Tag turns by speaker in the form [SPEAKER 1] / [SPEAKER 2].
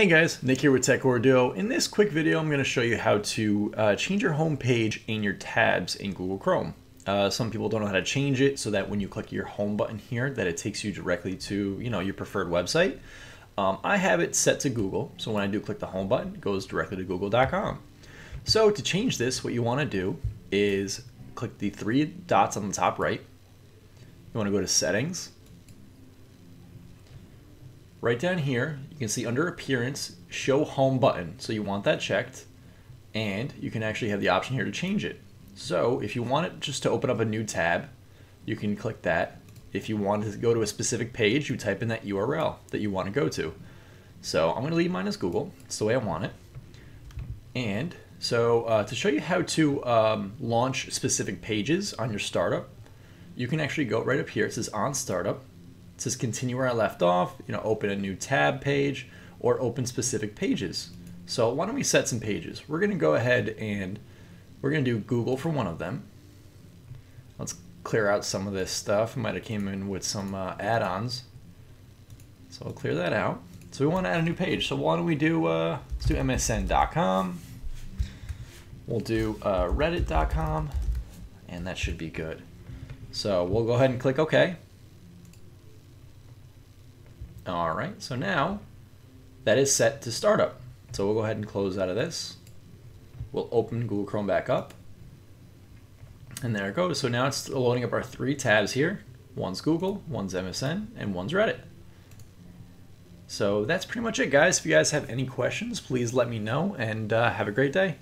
[SPEAKER 1] Hey guys, Nick here with Tech TechCoreDuo. In this quick video, I'm going to show you how to uh, change your home page and your tabs in Google Chrome. Uh, some people don't know how to change it so that when you click your home button here, that it takes you directly to you know your preferred website. Um, I have it set to Google, so when I do click the home button, it goes directly to google.com. So to change this, what you want to do is click the three dots on the top right. You want to go to Settings, right down here, you can see under appearance, show home button. So you want that checked and you can actually have the option here to change it. So if you want it just to open up a new tab, you can click that. If you want to go to a specific page, you type in that URL that you want to go to. So I'm going to leave mine as Google. It's the way I want it. And so uh, to show you how to um, launch specific pages on your startup, you can actually go right up here. It says on startup it says continue where I left off, you know, open a new tab page or open specific pages. So why don't we set some pages? We're going to go ahead and we're going to do Google for one of them. Let's clear out some of this stuff. Might have came in with some uh, add-ons. So I'll clear that out. So we want to add a new page. So why don't we do, uh, let's do msn.com. We'll do uh, reddit.com and that should be good. So we'll go ahead and click OK. All right, so now that is set to startup. So we'll go ahead and close out of this. We'll open Google Chrome back up. And there it goes. So now it's loading up our three tabs here. One's Google, one's MSN, and one's Reddit. So that's pretty much it, guys. If you guys have any questions, please let me know, and uh, have a great day.